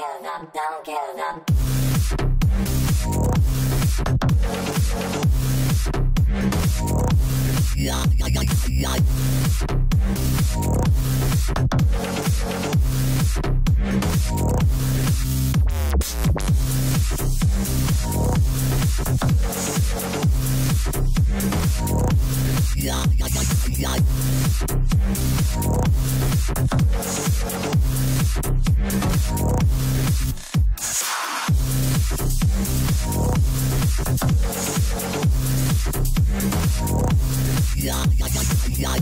kill them, don't kill them. Yeah, yeah, yeah, yeah. Yeah, yeah, yeah, yeah. Yeah.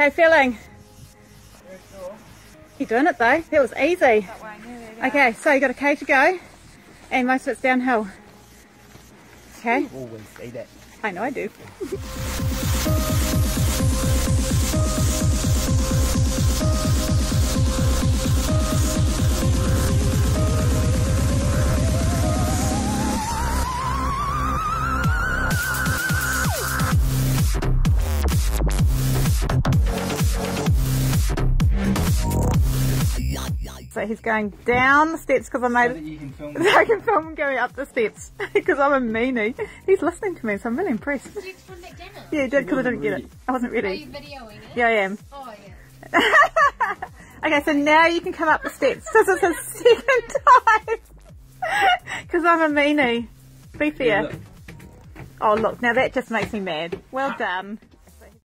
How you feeling? You're doing it though. That was easy. Okay, so you got a K to go, and most of it's downhill. Okay, Always say that. I know I do. So he's going down the steps because I So made that you can film. I can film him going up the steps because I'm a meanie. He's listening to me, so I'm really impressed. Did you put it down? Yeah, he did because I didn't wasn't get it. I wasn't Are you videoing it? Yeah, I am. Oh, yeah. Okay, so now you can come up the steps. This is his second time because I'm a meanie. Be Yeah, fair. look. Oh, look, now that just makes me mad. Well done.